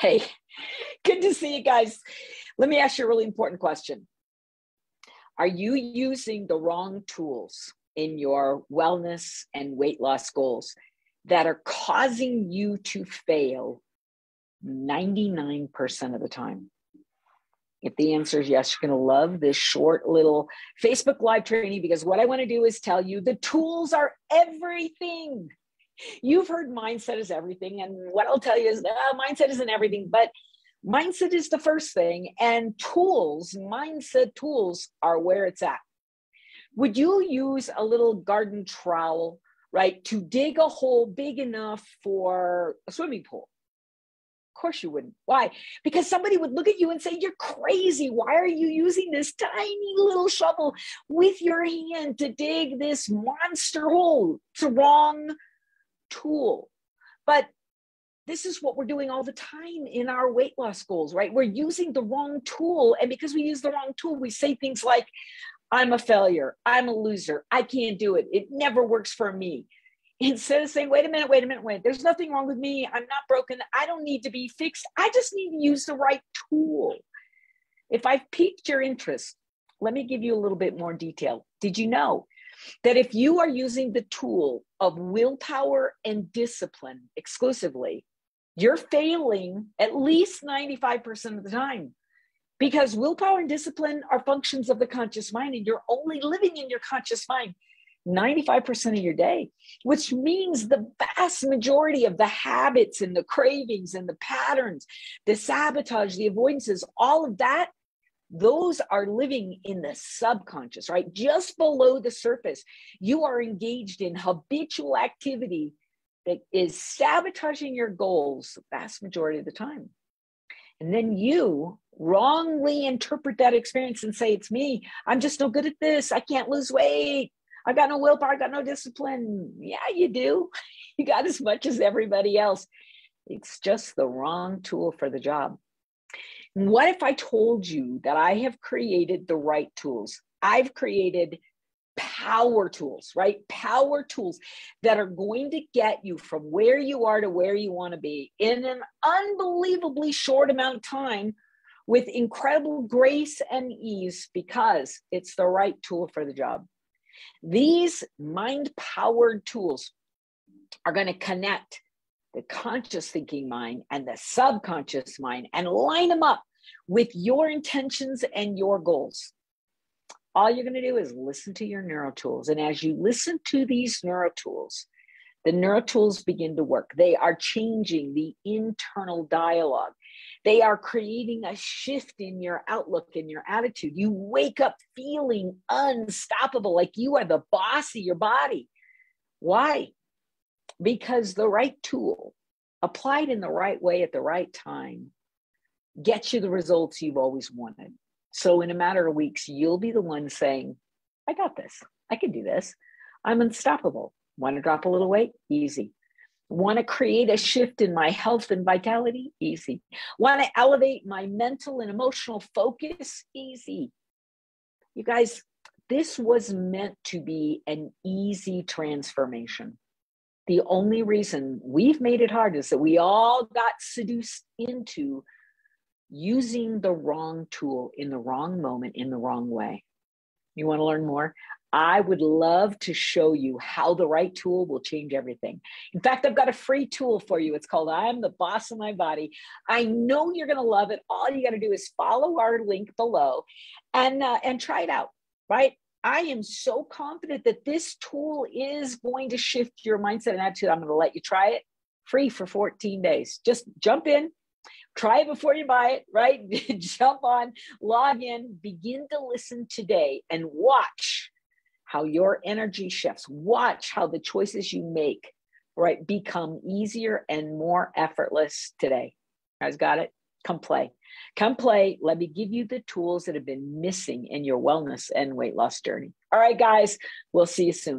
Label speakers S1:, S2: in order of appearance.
S1: Hey, good to see you guys. Let me ask you a really important question. Are you using the wrong tools in your wellness and weight loss goals that are causing you to fail 99% of the time? If the answer is yes, you're going to love this short little Facebook Live training because what I want to do is tell you the tools are everything. You've heard mindset is everything. And what I'll tell you is uh, mindset isn't everything, but mindset is the first thing. And tools, mindset tools, are where it's at. Would you use a little garden trowel, right, to dig a hole big enough for a swimming pool? Of course you wouldn't. Why? Because somebody would look at you and say, You're crazy. Why are you using this tiny little shovel with your hand to dig this monster hole? It's wrong tool. But this is what we're doing all the time in our weight loss goals, right? We're using the wrong tool. And because we use the wrong tool, we say things like, I'm a failure. I'm a loser. I can't do it. It never works for me instead of saying, wait a minute, wait a minute, wait, there's nothing wrong with me. I'm not broken. I don't need to be fixed. I just need to use the right tool. If I've piqued your interest, let me give you a little bit more detail. Did you know that if you are using the tool of willpower and discipline exclusively, you're failing at least 95% of the time? Because willpower and discipline are functions of the conscious mind, and you're only living in your conscious mind 95% of your day, which means the vast majority of the habits and the cravings and the patterns, the sabotage, the avoidances, all of that, those are living in the subconscious, right? Just below the surface. You are engaged in habitual activity that is sabotaging your goals the vast majority of the time. And then you wrongly interpret that experience and say, It's me. I'm just no good at this. I can't lose weight. I got no willpower, I got no discipline. Yeah, you do. You got as much as everybody else. It's just the wrong tool for the job. What if I told you that I have created the right tools? I've created power tools, right? Power tools that are going to get you from where you are to where you want to be in an unbelievably short amount of time with incredible grace and ease because it's the right tool for the job. These mind powered tools are going to connect the conscious thinking mind and the subconscious mind and line them up with your intentions and your goals. All you're going to do is listen to your neuro tools. And as you listen to these neuro tools, the neuro tools begin to work. They are changing the internal dialogue. They are creating a shift in your outlook and your attitude. You wake up feeling unstoppable, like you are the boss of your body. Why? Because the right tool, applied in the right way at the right time, gets you the results you've always wanted. So, in a matter of weeks, you'll be the one saying, I got this. I can do this. I'm unstoppable. Want to drop a little weight? Easy. Want to create a shift in my health and vitality? Easy. Want to elevate my mental and emotional focus? Easy. You guys, this was meant to be an easy transformation. The only reason we've made it hard is that we all got seduced into using the wrong tool in the wrong moment in the wrong way. You want to learn more? I would love to show you how the right tool will change everything. In fact, I've got a free tool for you. It's called I'm the Boss of My Body. I know you're going to love it. All you got to do is follow our link below and uh, and try it out, right? I am so confident that this tool is going to shift your mindset and attitude. I'm going to let you try it free for 14 days. Just jump in, try it before you buy it, right? Jump on, log in, begin to listen today and watch how your energy shifts. Watch how the choices you make, right, become easier and more effortless today. Guys got it? Come play. Come play. Let me give you the tools that have been missing in your wellness and weight loss journey. All right, guys, we'll see you soon.